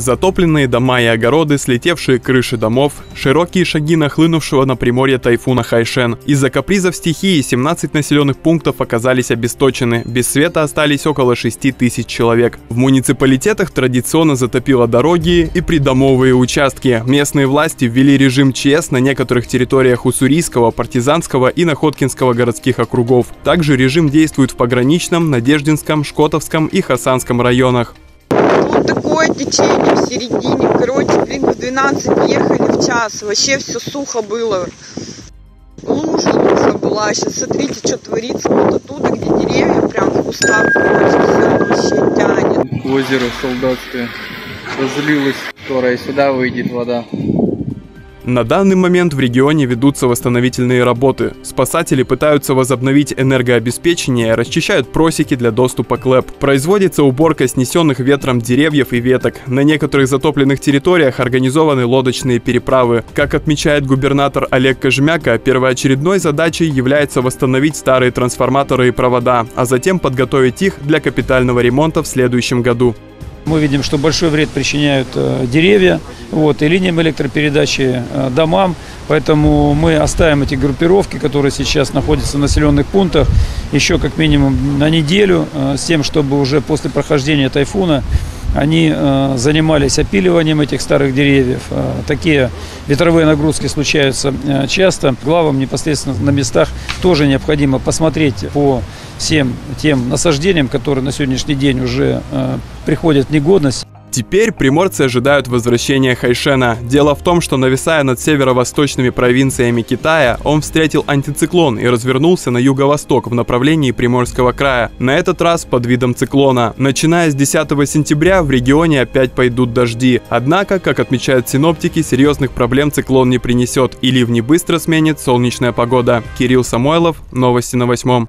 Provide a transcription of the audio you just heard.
Затопленные дома и огороды, слетевшие крыши домов, широкие шаги нахлынувшего на приморье тайфуна Хайшен. Из-за капризов стихии 17 населенных пунктов оказались обесточены, без света остались около 6 тысяч человек. В муниципалитетах традиционно затопило дороги и придомовые участки. Местные власти ввели режим ЧС на некоторых территориях Уссурийского, Партизанского и Находкинского городских округов. Также режим действует в Пограничном, Надеждинском, Шкотовском и Хасанском районах. Тут такое течение в середине. Короче, блин, в 12 ехали в час. Вообще все сухо было. Лужа, лужа была. Сейчас смотрите, что творится. Вот оттуда, где деревья, прям в кустах, короче, все вообще тянет. Озеро солдатское разлилось, которое сюда выйдет вода. На данный момент в регионе ведутся восстановительные работы. Спасатели пытаются возобновить энергообеспечение, расчищают просеки для доступа к ЛЭП. Производится уборка снесенных ветром деревьев и веток. На некоторых затопленных территориях организованы лодочные переправы. Как отмечает губернатор Олег Кожемяка, первоочередной задачей является восстановить старые трансформаторы и провода, а затем подготовить их для капитального ремонта в следующем году. Мы видим, что большой вред причиняют э, деревья вот, и линиям электропередачи э, домам. Поэтому мы оставим эти группировки, которые сейчас находятся в населенных пунктах, еще как минимум на неделю, э, с тем, чтобы уже после прохождения тайфуна они занимались опиливанием этих старых деревьев. Такие ветровые нагрузки случаются часто. Главам непосредственно на местах тоже необходимо посмотреть по всем тем насаждениям, которые на сегодняшний день уже э, приходят в негодность. Теперь приморцы ожидают возвращения Хайшена. Дело в том, что нависая над северо-восточными провинциями Китая, он встретил антициклон и развернулся на юго-восток в направлении Приморского края. На этот раз под видом циклона. Начиная с 10 сентября в регионе опять пойдут дожди. Однако, как отмечают синоптики, серьезных проблем циклон не принесет и ливни быстро сменит солнечная погода. Кирилл Самойлов, новости на восьмом.